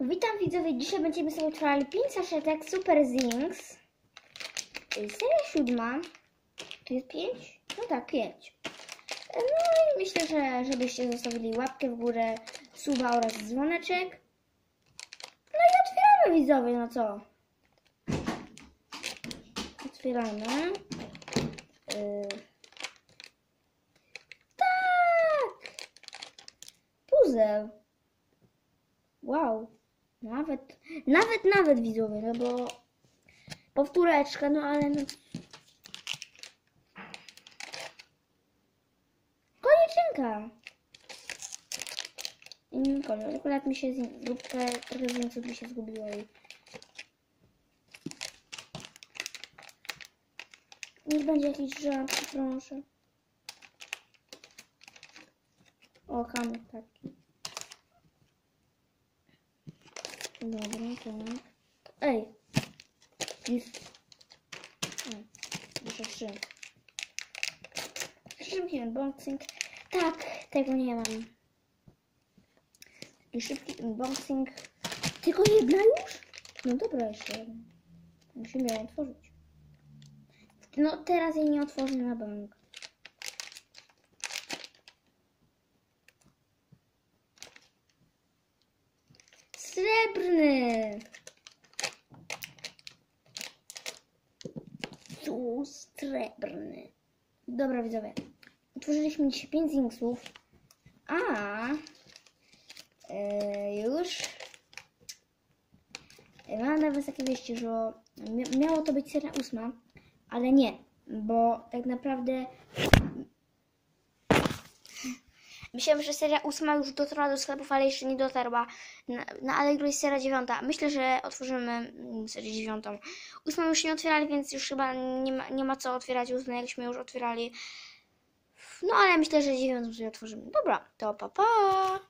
Witam widzowie, dzisiaj będziemy sobie otwierali 5 saszetek Super Zings. Y, Seria siódma. Tu jest 5? No tak, 5. No i myślę, że żebyście zostawili łapkę w górę, suba oraz dzwoneczek. No i otwieramy widzowie, no co? Otwieramy. Y, Tak! Puzzle. Wow. Nawet, nawet, nawet widzowie, no bo powtóreczka, no ale no. Konieczynka. Inny kolor. Akurat mi się z grupkę trochę więcej mi się zgubiło i... Niech będzie jakiś żart, proszę. O, kamyk taki. Dobra, tak. Ej! Jest. Jeszcze trzy. Szybki unboxing. Tak, tego nie mam. Taki szybki unboxing. Tylko jedna już? No dobra, jeszcze jedna. Musimy ją otworzyć. No teraz jej nie otworzę na bank. Srebrny! Tu srebrny. Dobra widzowie. Utworzyliśmy dzisiaj 5 zingsów. A e, już mam nawet takie wieści, że mia- miało to być seria ósma, ale nie, bo tak naprawdę Myślałem, że seria ósma już dotarła do sklepów, ale jeszcze nie dotarła. Na, na Allegro jest seria dziewiąta. Myślę, że otworzymy mm, serię dziewiątą. Ósmą już nie otwierali, więc już chyba nie ma, nie ma co otwierać ósmej, jakśmy już otwierali. No ale myślę, że dziewiątą sobie otworzymy. Dobra, to pa pa!